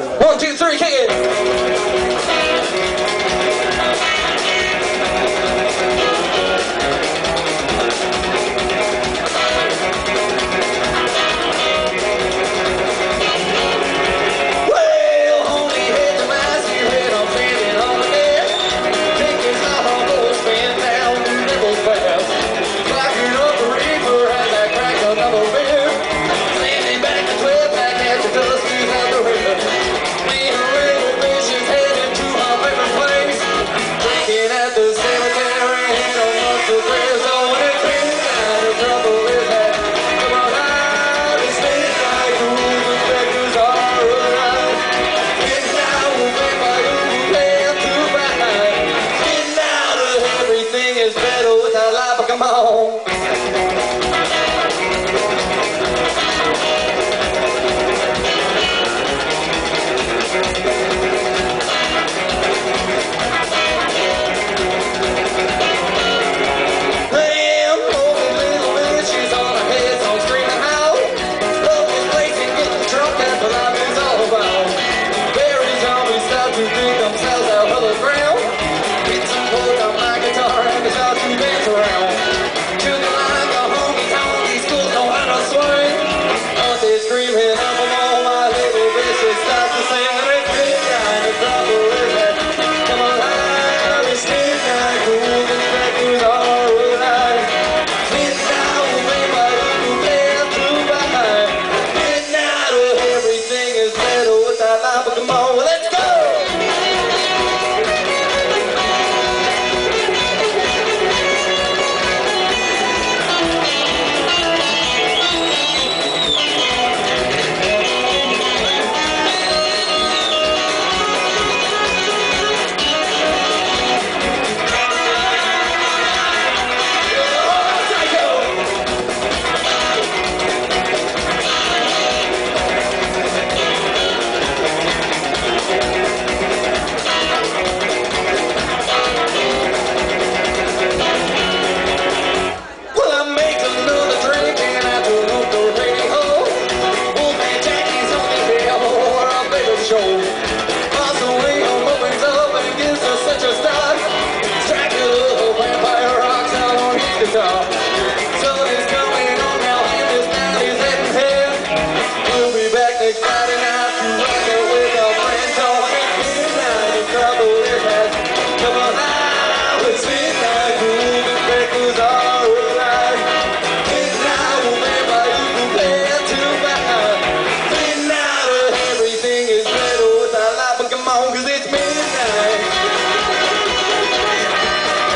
One, two, three, kick it. Come on. Damn, old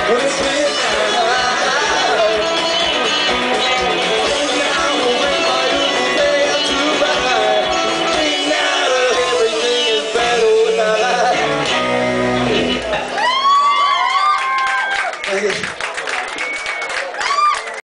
What is that?